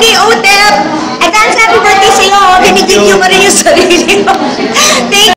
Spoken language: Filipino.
Okay, Otep. Advance happy birthday sa'yo. Binigyan mo rin yung sarili